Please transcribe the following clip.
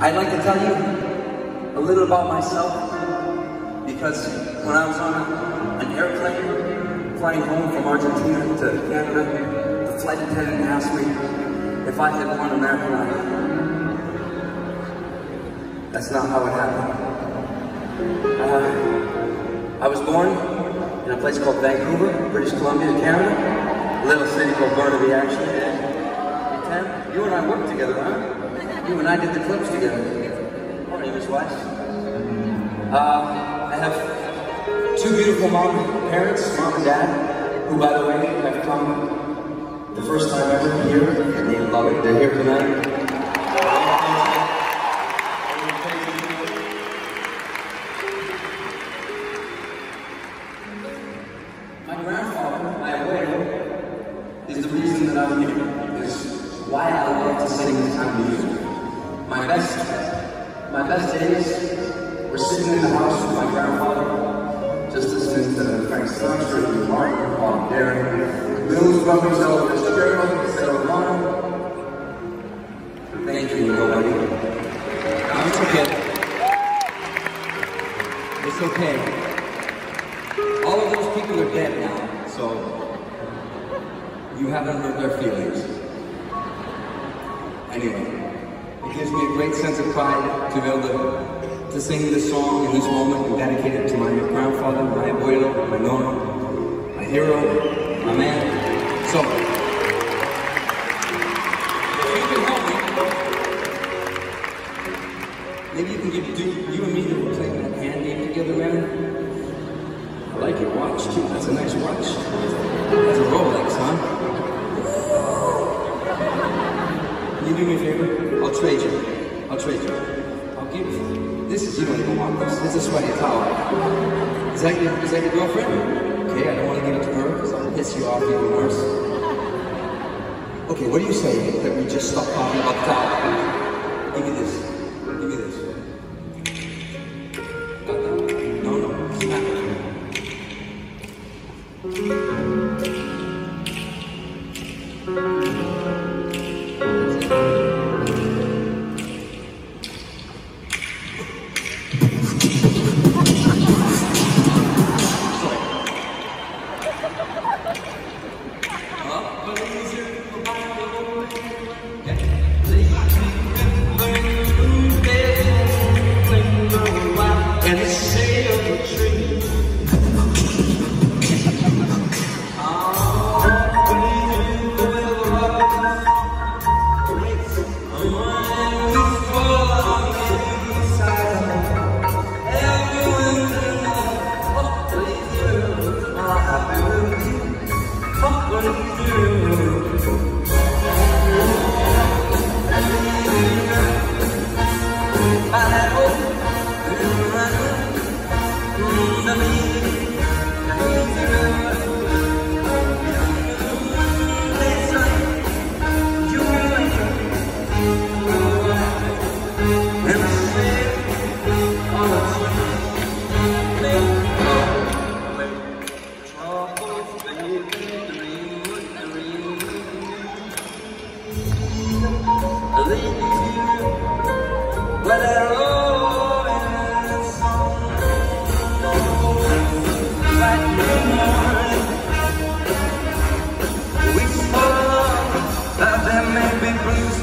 I'd like to tell you a little about myself because when I was on an airplane flying home from Argentina to Canada, the flight attendant asked me if I had won American Idol. That's not how it happened. Uh, I was born in a place called Vancouver, British Columbia, Canada. A little city called Burnaby, actually. And you and I worked together, huh? You and I did the clips together. Morning, Miss Weiss. Uh, I have two beautiful mom parents, mom and dad, who, by the way, have come the first time ever here, and they love it. They're here tonight. Why I love to sing this of music. My best, my best days were sitting in the house with my grandfather, just listening to Frank Sinatra, and Martin, Bob Dylan, Mills Brothers, Elvis Presley, Sarah Vaughan. Thank you, nobody. No, it's okay. It's okay. All of those people are dead now, so you haven't hurt their feelings. It gives me a great sense of pride to be able to, to sing this song in this moment and dedicate it to my grandfather, my abuelo, my nono, my hero, my man. So, if you can help me, maybe you can give do you and me we're playing that hand game together, man. I like your watch too. That's a nice watch. That's a Rolex, huh? You do me a favor? I'll trade you. I'll trade you. I'll give you. This is you don't even want this. It's a sweaty towel. Is that your is that your girlfriend? Okay, I don't want to give it to her because I'll piss you off even worse. Okay, what do you say that we just stop talking about the towel? Give me this.